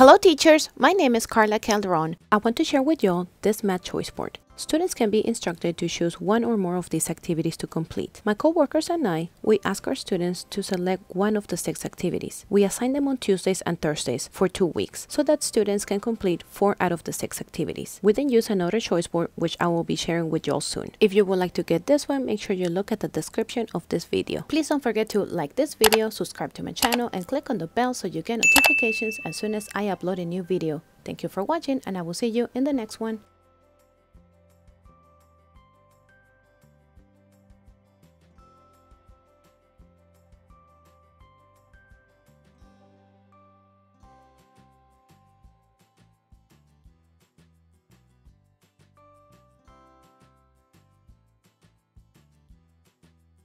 Hello teachers, my name is Carla Calderon. I want to share with y'all this math choice board. Students can be instructed to choose one or more of these activities to complete. My co-workers and I, we ask our students to select one of the six activities. We assign them on Tuesdays and Thursdays for two weeks so that students can complete four out of the six activities. We then use another choice board which I will be sharing with y'all soon. If you would like to get this one, make sure you look at the description of this video. Please don't forget to like this video, subscribe to my channel, and click on the bell so you get notifications as soon as I upload a new video. Thank you for watching and I will see you in the next one.